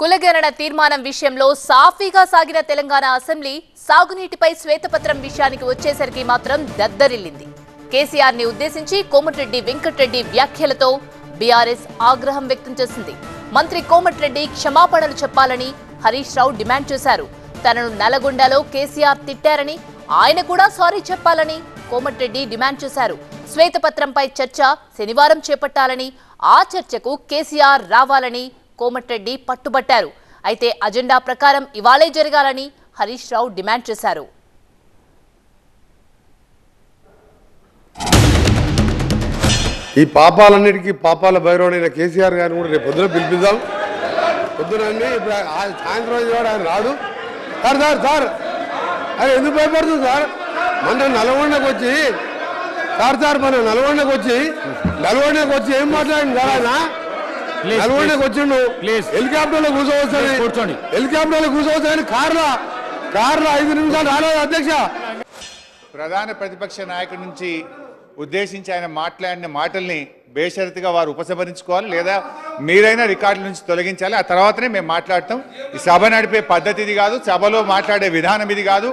కులగణన తీర్మానం విషయంలో సాఫీగా సాగిన తెలంగాణ అసెంబ్లీ సాగునీటిపై శ్వేతపత్రం విషయానికి వచ్చేసరికి మాత్రం దద్దరిల్లింది. కేసీఆర్ని ఉద్దేశించి కోమటిరెడ్డి వెంకటరెడ్డి వ్యాఖ్యలతో బీఆర్ఎస్ ఆగ్రహం వ్యక్తం చేసింది. మంత్రి కోమటిరెడ్డి క్షమాపణలు చెప్పాలని హరీష్ రావు డిమాండ్ చేశారు. తనను నల్గొండలో కేసీఆర్ తిట్టారని ఆయన కూడా సారీ చెప్పాలని కోమటిరెడ్డి డిమాండ్ చేశారు. శ్వేతపత్రంపై చర్చ శనివారం చేపట్టాలని ఆ చర్చకు కేసీఆర్ రావాలని కోమటిరెడ్డి పట్టుబట్టారు. అయితే అజెండా ప్రకారం ఇవాళే జరగాలని హరీష్ రావు డిమాండ్ చేశారు. ఈ పాపాలన్నిటికీ పాపాల భైరవుడైన కేసీఆర్ గారిని కూడా రేపు పొద్దున పిలిపిద్దాం. పొద్దున ఇప్పుడు సాయంత్రం కూడా ఆయన రాడు. Sir sir sir. అరే ఎందుకు భయపడుతుంది సార్? మన నల్గొండకు వచ్చి సార్ సార్ మన నల్గొండకు వచ్చి నల్గొండకు వచ్చి ఏం మాట్లాడింది సార్ ఆయన? నల్గొండకు వచ్చిండు. Please. హెలికాప్టర్లో కూర్చోవచ్చని కూర్చోండి. హెలికాప్టర్లో కూర్చోవచ్చని కార్లో కార్లో ఐదు నిమిషాలు రాలేదు అధ్యక్ష. ప్రధాన ప్రతిపక్ష నాయకుడి నుంచి ఉద్దేశించి ఆయన మాట్లాడిన మాటల్ని బేషరతుగా వారు ఉపసంహరించుకోవాలి లేదా మీరైనా రికార్డుల నుంచి తొలగించాలి. ఆ తర్వాతనే మేము మాట్లాడతాం. ఈ సభ నడిపే పద్ధతి ఇది కాదు. సభలో మాట్లాడే విధానం ఇది కాదు.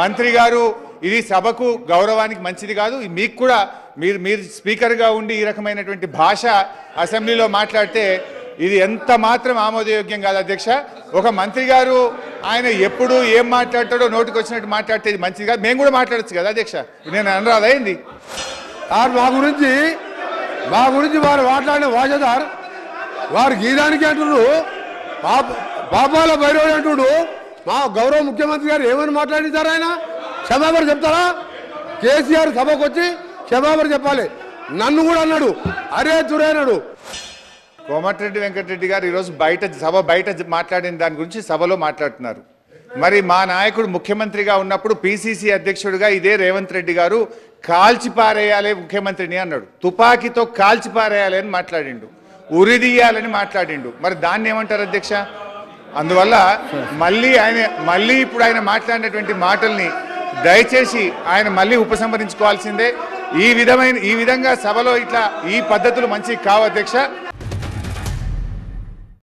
మంత్రి గారు ఇది సభకు గౌరవానికి మంచిది కాదు. మీకు కూడా మీరు మీరు స్పీకర్గా ఉండి ఈ రకమైనటువంటి భాష అసెంబ్లీలో మాట్లాడితే ఇది ఎంత మాత్రం ఆమోదయోగ్యం కాదు అధ్యక్ష. ఒక మంత్రి గారు ఆయన ఎప్పుడు ఏం మాట్లాడతాడో నోటికి వచ్చినట్టు మాట్లాడితే ఇది మంచిది కాదు. మేము కూడా మాట్లాడచ్చు కదా అధ్యక్ష. నేను అనరాదైంది సార్ మా గురించి మా గురించి వారు మాట్లాడిన వాజదార్ వారు గీదానికి అంటున్నారు. పాప పాపాల భైరవుడు అంటుడు మా గౌరవ ముఖ్యమంత్రి గారు ఏమని మాట్లాడించారు ఆయన? క్షమాపణ చెప్తారా? కేసీఆర్ సభకు వచ్చి క్షమాపణ చెప్పాలి. నన్ను కూడా అన్నాడు. అరే తురే అన్నాడు. కోమటిరెడ్డి వెంకటరెడ్డి గారు ఈరోజు బయట సభ బయట మాట్లాడిన దాని గురించి సభలో మాట్లాడుతున్నారు. మరి మా నాయకుడు ముఖ్యమంత్రిగా ఉన్నప్పుడు పిసిసి అధ్యక్షుడిగా ఇదే రేవంత్ రెడ్డి గారు కాల్చిపారేయాలి ముఖ్యమంత్రిని అన్నాడు. తుపాకీతో కాల్చిపారేయాలి అని మాట్లాడిండు. ఉరిదీయాలని మాట్లాడిండు. మరి దాన్ని ఏమంటారు అధ్యక్ష? అందువల్ల మళ్ళీ ఆయన మళ్ళీ ఇప్పుడు ఆయన మాట్లాడినటువంటి మాటల్ని దయచేసి ఆయన మళ్ళీ ఉపసంహరించుకోవాల్సిందే. ఈ విధమైన ఈ విధంగా సభలో ఇట్లా ఈ పద్ధతులు మంచి కావు అధ్యక్ష.